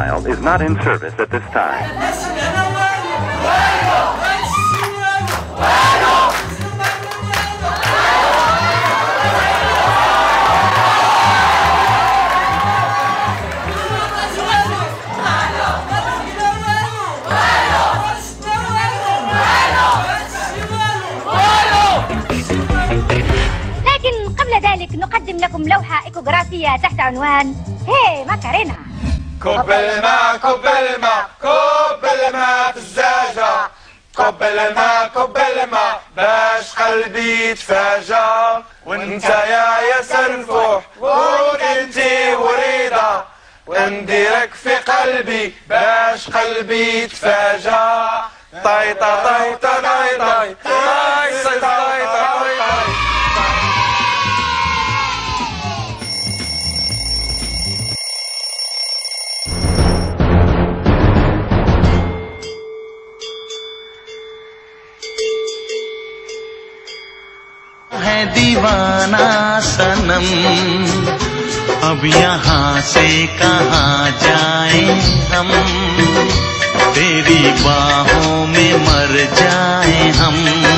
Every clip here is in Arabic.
dial is not in service at this time. لكم لوحة إيكوغرافية تحت عنوان هي ماكارينا كب الماء كب الماء كب الماء في الزاجة. كب الماء كب الماء باش قلبي يتفاجأ. وانت يا ياسر نفوح وانتي وريدة ونديرك في قلبي باش قلبي يتفاجأ. طيطة طيطة है दीवाना सनम। अब यहाँ से कहाँ जाए हम? तेरी बाहों में मर जाए हम।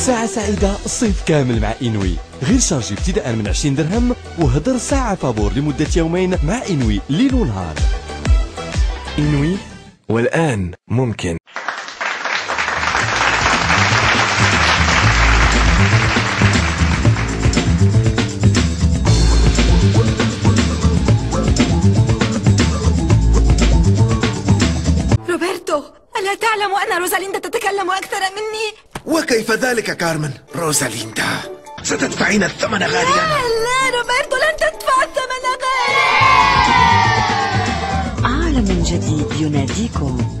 ساعة سعيدة الصيف كامل مع إنوي. غير شارجي ابتداء من 20 درهم وهدر ساعة فابور لمدة يومين مع إنوي ليل ونهار. إنوي والآن ممكن. روبرتو ألا تعلم أن روزاليندا تتكلم أكثر مني؟ وكيف ذلك كارمن؟ روزاليندا. ستدفعين الثمن غاليا. لا روبرتو لن تدفع الثمن غالي عالم جديد يناديكم.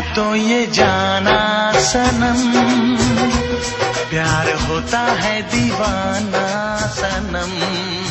तो ये जाना सनम। प्यार होता है दीवाना सनम।